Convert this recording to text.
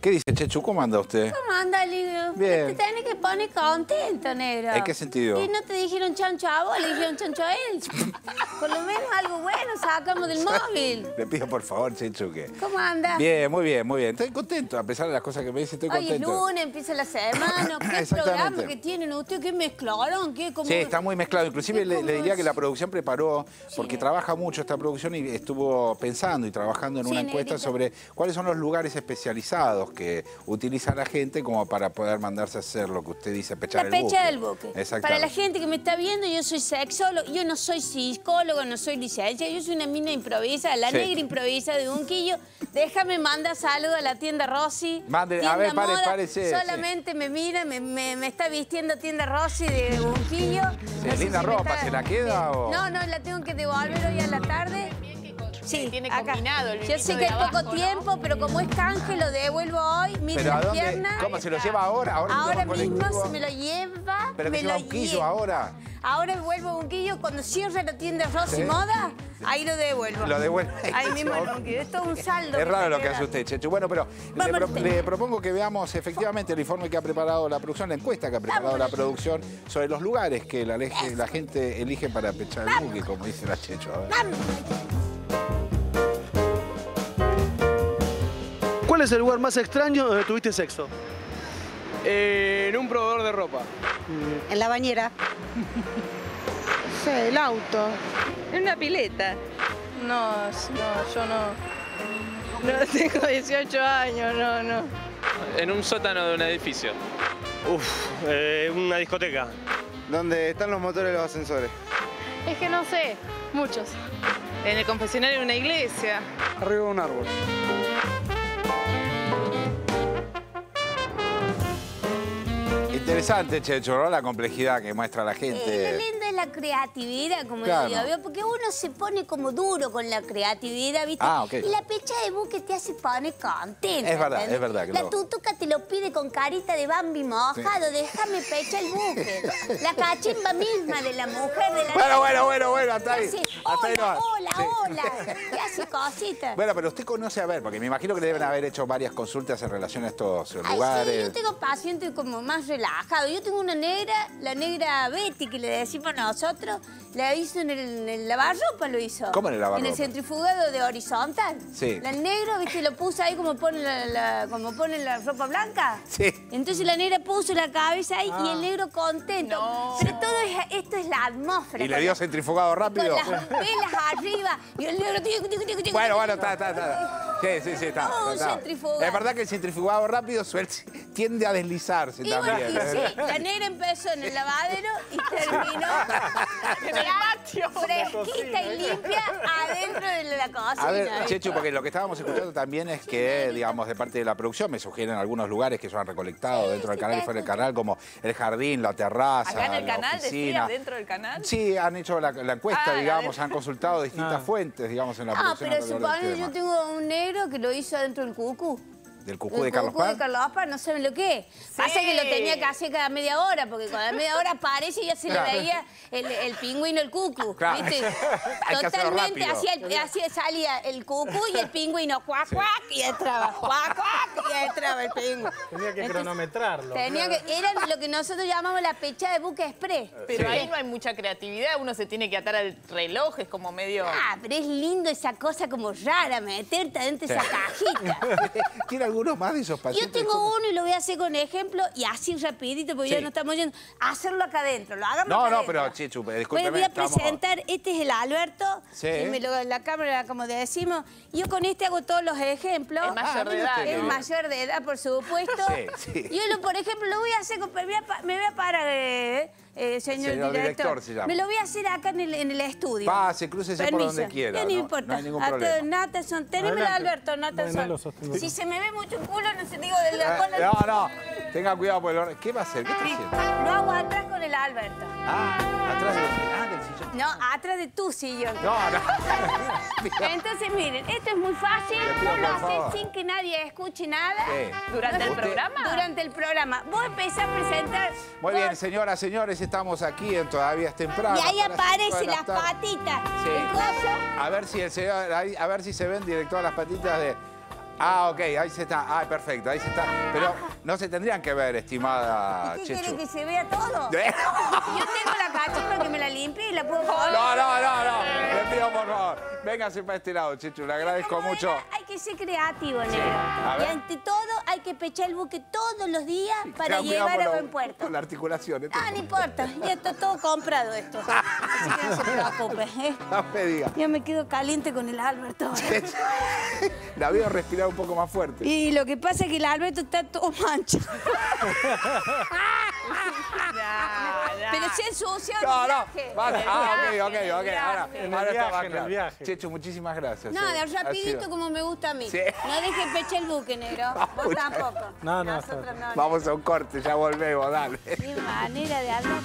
¿Qué dice Chechu? ¿Cómo anda usted? ¿Cómo anda, Lidio? Bien. Te tenés que poner contento, negro. ¿En qué sentido? Y no te dijeron chancho a vos, le dijeron chancho a él. Por lo menos algo bueno sacamos del móvil. Le pido por favor, Chechu, que... ¿Cómo anda? Bien, muy bien, muy bien. Estoy contento, a pesar de las cosas que me dice, estoy Hoy es contento. lunes, empieza la semana. ¿Qué programa que tienen ustedes? ¿Qué mezclaron? ¿Qué como... Sí, está muy mezclado. Inclusive ¿Qué le, le cómo diría que la producción preparó, porque trabaja mucho esta producción y estuvo pensando y trabajando en Sí, una encuesta sobre cuáles son los lugares especializados que utiliza la gente como para poder mandarse a hacer lo que usted dice, pechar La el buque. pecha del buque. Para la gente que me está viendo, yo soy sexólogo, yo no soy psicólogo, no soy licenciada, yo soy una mina improvisa, la Sí. negra improvisa de Unquillo. Déjame mandar saludo a la tienda Rossi. Mande- a tienda ver, pare- sí. Solamente me mira, me, me- me está vistiendo tienda Rossi de Unquillo. Sí, linda ropa, ¿se la queda o? No, no, la tengo que devolver hoy a la tarde. Sí, tiene acá. combinado el Yo sé que hay abajo, poco ¿no? tiempo, pero como es canje, lo devuelvo hoy. Mire ¿Pero a las dónde? piernas. ¿Cómo se lo lleva ahora? Ahora, Ahora mismo se me lo lleva. ¿Pero me que lleva lo un quillo lleva. ahora? Ahora vuelvo a Unquillo, cuando cierre la tienda Rosy Sí. Moda, ahí lo devuelvo. Lo devuelve. Ahí mismo en Unquillo. Esto es un saldo. Es raro lo que hace usted, Chechu. Bueno, pero le, pro- propongo que veamos efectivamente el informe que ha preparado la producción, la encuesta que ha preparado la producción sobre los lugares que la, leje- la gente elige para pechar el buque, como dice la Chechu. A ver. Vamos. ¿Cuál es el lugar más extraño donde tuviste sexo? Eh, en un proveedor de ropa. En la bañera. Sí, el auto. En una pileta. No, no, yo no. No tengo 18 años, no, no. En un sótano de un edificio. Uf, eh, una discoteca. Donde están los motores de los ascensores. Es que no sé, muchos. En el confesionario de una iglesia. Arriba de un árbol. Interesante, Chechu, ¿no? La complejidad que muestra la Eh, lo gente. lindo es la creatividad, como Claro. digo yo, porque uno se pone como duro con la creatividad, ¿viste? Ah, ok. Y la pecha de buque te hace poner contenta. Es verdad, ¿entendés? es verdad que La lo- tutuca te lo pide con carita de Bambi mojado, déjame pecha el buque. La cachimba misma de la mujer de la... Bueno, bueno, bueno, bueno, hasta ahí. Hace, Hasta ahí hola, no. hola, Sí. hola. Y hace cositas. Bueno, pero usted conoce, a ver, porque me imagino que le deben haber hecho varias consultas en relación a estos Ay, lugares. sí, yo tengo pacientes como más relajados. Yo tengo una negra, la negra Betty, que le decimos nosotros, la hizo en el, en el lavarropa, lo hizo. ¿Cómo en el lavarropa? En el centrifugado de horizontal. Sí. La negra, viste, lo puso ahí como pone la, la- como pone la ropa blanca. Sí. Entonces la negra puso la cabeza ahí y Ah. el negro contento. Pero todo es- esto es la atmósfera. Y le con dio centrifugado Con rápido. las velas arriba y el negro... tico, tico, tico, tico, Bueno, tico. bueno, está, está, está. Sí, sí, sí, está. No, está. centrifugado. Es verdad que el centrifugado rápido suel- tiende a deslizarse Y bueno, también. y sí, la negra empezó en el lavadero y terminó En el patio. Fresquita y limpia adentro de la cocina. A ver. Chechu, porque lo que estábamos escuchando también es que, digamos, de parte de la producción me sugieren algunos lugares que se han recolectado Sí, dentro del canal y fuera del canal, como el jardín, la terraza, Acá en el la canal, oficina. decía, dentro del canal. Sí, han hecho la, la encuesta, Ah, digamos, han consultado distintas fuentes, digamos, en la Ah, producción. pero alrededor del supongo tema. yo tengo un negro que lo hizo adentro del cucú. Del cucú El de Carlos cucú de Paz. Carlos Paz, no saben lo que es. Pasa que lo tenía que hacer cada media hora, porque cada media hora aparece y ya se Claro. le veía el, el pingüino, el cucu. Claro. Totalmente, hacía, el- hacía- salía el cucú y el pingüino, cuac, cuac, y entraba, cuac, cuac, y entraba el pingüino. Tenía que Entonces, cronometrarlo. Tenía que, era lo que nosotros llamamos la pecha de buque express. Pero ahí no hay mucha creatividad, uno se tiene que atar al reloj, es como medio... Ah, pero es lindo esa cosa como rara, meterte adentro de esa cajita. ¿Tiene algunos más de esos Yo pacientes? tengo ¿Cómo? uno y lo voy a hacer con ejemplo y así rapidito, porque ya no estamos yendo. Hacerlo acá adentro, lo hagamos No, acá no, adentro. pero, Chichu, discúlpeme, voy a estamos- presentar, este es el Alberto, Sí. que me lo- la cámara, como decimos. Yo con este hago todos los ejemplos. Es mayor Ah, de edad. Es bien. mayor de edad, por supuesto. Sí, sí. Yo, lo, por ejemplo, lo voy a hacer con... Me voy a, pa- me voy a parar, eh, eh, señor, Señor director. director se llama. Me lo voy a hacer acá en el, en el estudio. Pase, crúcese por Permiso. donde quiera, Ya no, no- importa. no hay ningún A problema. Natason, teneme Adelante. Alberto, sostengo. Si se me ve mucho el culo, no se digo de la Eh, cola. No, no, tenga cuidado por el orden. ¿Qué va a hacer? ¿Qué está haciendo? Lo hago atrás con el Alberto. Ah, atrás del, ah, del sillón. No, atrás de tu sillón. No, no. Entonces, miren, esto es muy fácil. Vos lo haces sin que nadie escuche nada. Sí. ¿Durante el programa? Durante el programa. Vos empezás a presentar. Muy vos- bien, señoras, señores, estamos aquí en Todavía es temprano. Y ahí las aparecen la las patitas. Sí. A ver si el señor, a ver si se ven directo las patitas de. Ah, ok, ahí se está. Ah, perfecto, ahí se está. Pero no se tendrían que ver, estimada ¿Qué quiere Chechu. que se vea todo? ¿Eh? Yo tengo la cachorra que me la limpie y la puedo. No, no, no, no. Le pido por favor. Véngase para este lado, Chechu. Le agradezco mucho. Hay que ser creativo, negro. A Y ante todo, hay que pechar el buque todos los días para llevar a buen puerto. Con la articulación. esto- Ah, no importa. Ya está todo comprado esto. Así que no se preocupe. ¿eh? No me diga. Ya me quedo caliente con el Alberto. La veo respirar un poco más fuerte. Y lo que pasa es que el Alberto está todo manchado. Pero se ensució No, no. Ah, ok, ok, ok. Ahora, En ahora viaje, está más en el claro. viaje. Chechu, muchísimas gracias. Eh. Ha rapidito como me gusta a mí. Sí. No deje pechar el buque, negro. Vos tampoco. No, no, Nosotros no. Vamos a un corte, ya volvemos, dale. Qué manera de hablar.